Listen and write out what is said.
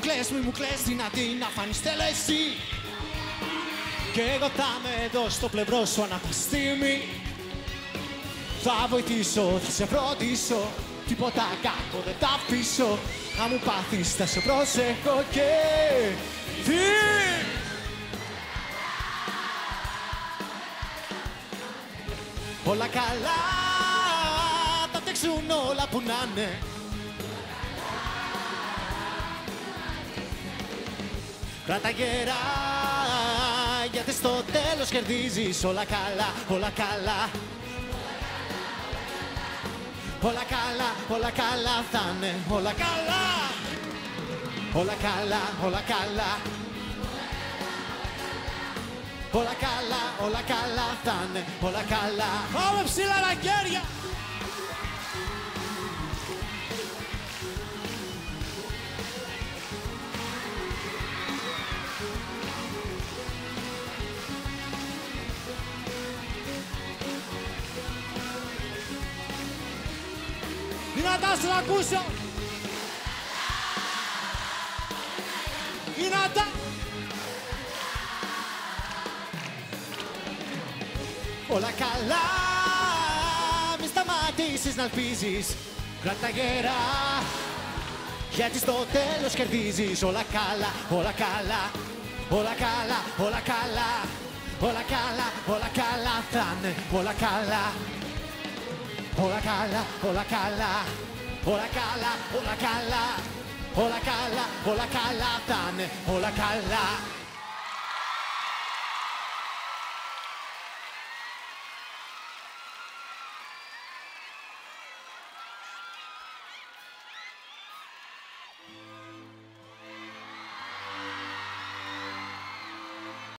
κλαις, μη μου κλαις δυνατή να φανείς θέλω εσύ. Και εγώ θα είμαι εδώ στο πλευρό σου ανά τη στιγμή. Θα βοηθήσω, θα σε φροντίσω. Τίποτα κακό δεν τα αφήσω. Αν μου πάθεις θα σε προσέχω και τι Όλα καλά, θα τρέξουν όλα που να είναι Κράτα γερά, γιατί στο τέλος κερδίζεις. Όλα καλά, όλα καλά. Όλα καλά, όλα καλά θα είναι, όλα καλά. Όλα καλά, όλα καλά. Όλα καλά, όλα καλά θα είναι, όλα καλά. Πάμε ψηλά ραγγέρια Δυνατά σου να ακούσω. Δυνατά. Όλα καλά, μη σταματήσεις να ελπίζεις. Κράτα γερά, γιατί στο τέλος κερδίζεις. Όλα καλά, όλα καλά, όλα καλά, όλα καλά. Όλα καλά, όλα καλά θα είναι, όλα καλά Όλα καλά, όλα καλά, όλα καλά, όλα καλά Όλα καλά, όλα καλά θα είναι, όλα καλά